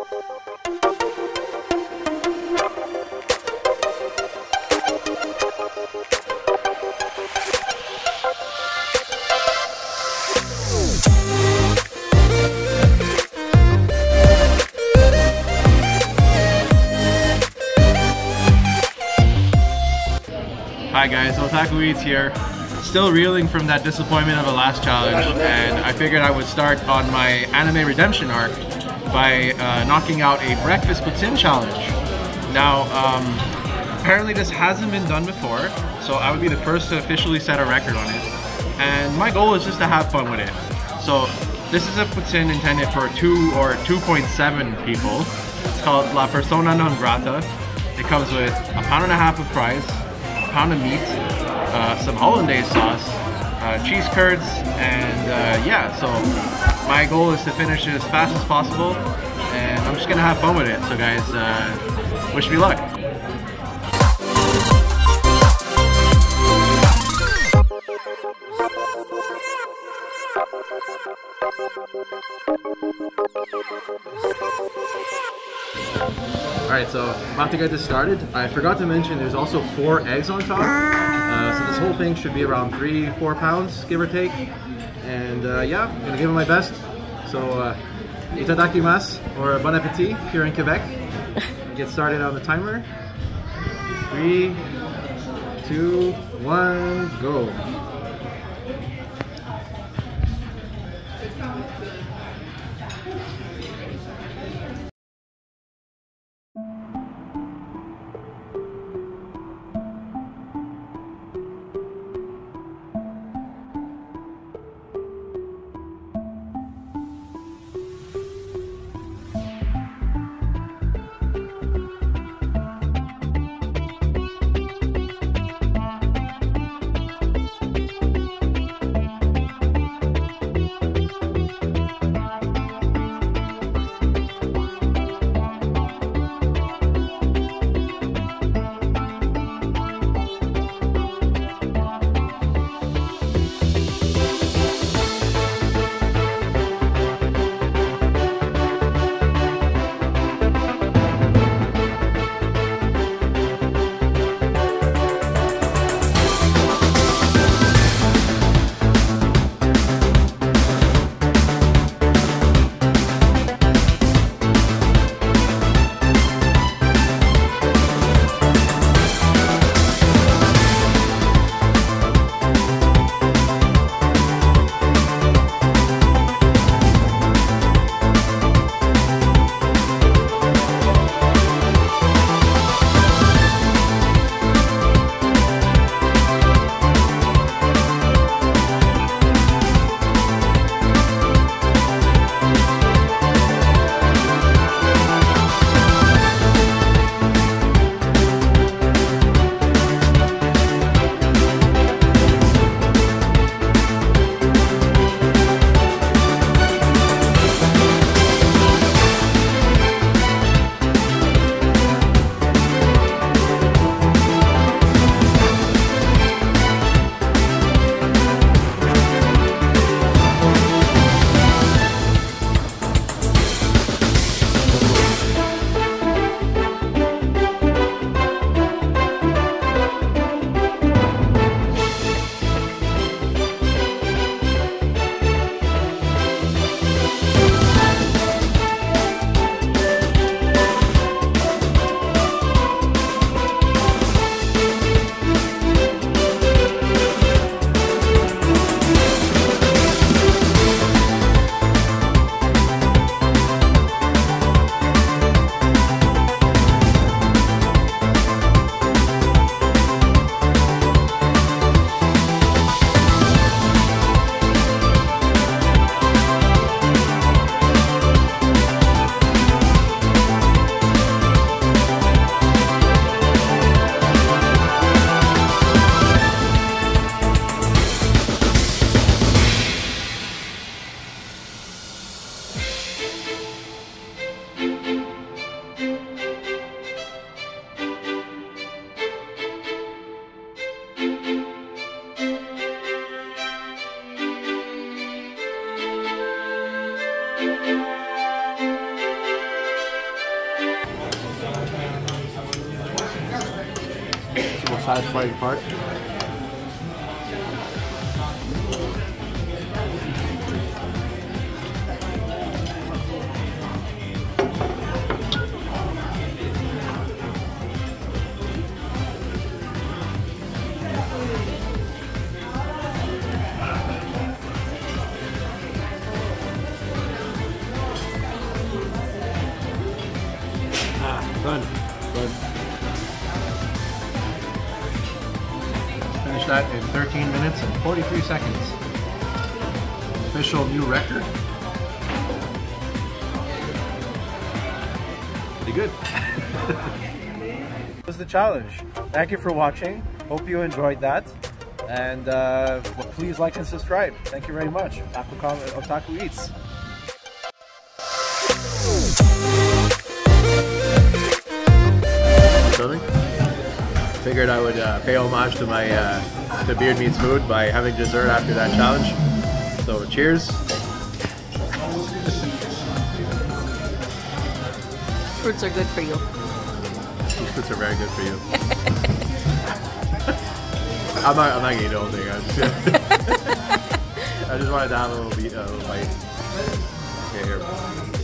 Hi guys, Otaku Eats here. Still reeling from that disappointment of a last challenge, and I figured I would start on my anime redemption arc by uh, knocking out a breakfast poutine challenge. Now, um, apparently this hasn't been done before, so I would be the first to officially set a record on it. And my goal is just to have fun with it. So this is a poutine intended for two or 2.7 people. It's called La Persona Non Grata. It comes with a pound and a half of fries, a pound of meat, uh, some hollandaise sauce, uh, cheese curds, and uh, yeah, so my goal is to finish it as fast as possible, and I'm just gonna have fun with it. So guys, uh, wish me luck. Alright, so about to get this started. I forgot to mention there's also four eggs on top. Uh, so this whole thing should be around three, four pounds, give or take. And uh, yeah, I'm gonna give it my best. So, uh, itadakimasu, or bon appetit here in Quebec. Get started on the timer. Three, two, one, go. Satisfying part. Good. That in 13 minutes and 43 seconds. Official new record. Pretty good. was the challenge. Thank you for watching. Hope you enjoyed that. And uh, please like and subscribe. Thank you very much. Otaku, Otaku Eats. Something? Figured I would uh, pay homage to my uh, to Beard Meats Food by having dessert after that challenge. So cheers. Fruits are good for you. These fruits are very good for you. I'm not. I'm not gonna eat the whole thing. I just, I just wanted to have a little, beat, a little bite. Okay, here.